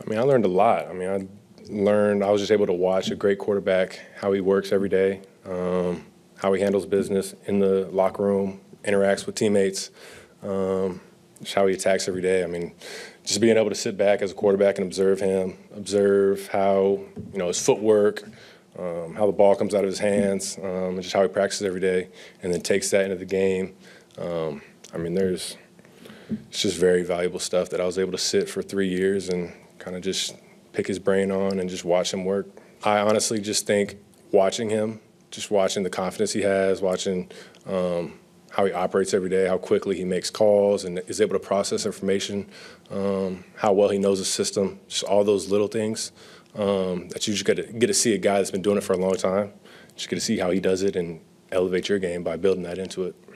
I mean, I learned a lot. I mean, I learned, I was just able to watch a great quarterback, how he works every day, um, how he handles business in the locker room, interacts with teammates, um, just how he attacks every day. I mean, just being able to sit back as a quarterback and observe him, observe how, you know, his footwork, um, how the ball comes out of his hands, um, and just how he practices every day, and then takes that into the game. Um, I mean, there's it's just very valuable stuff that I was able to sit for three years and kind of just pick his brain on and just watch him work. I honestly just think watching him, just watching the confidence he has, watching um, how he operates every day, how quickly he makes calls and is able to process information, um, how well he knows the system, just all those little things um, that you just get to, get to see a guy that's been doing it for a long time. Just get to see how he does it and elevate your game by building that into it.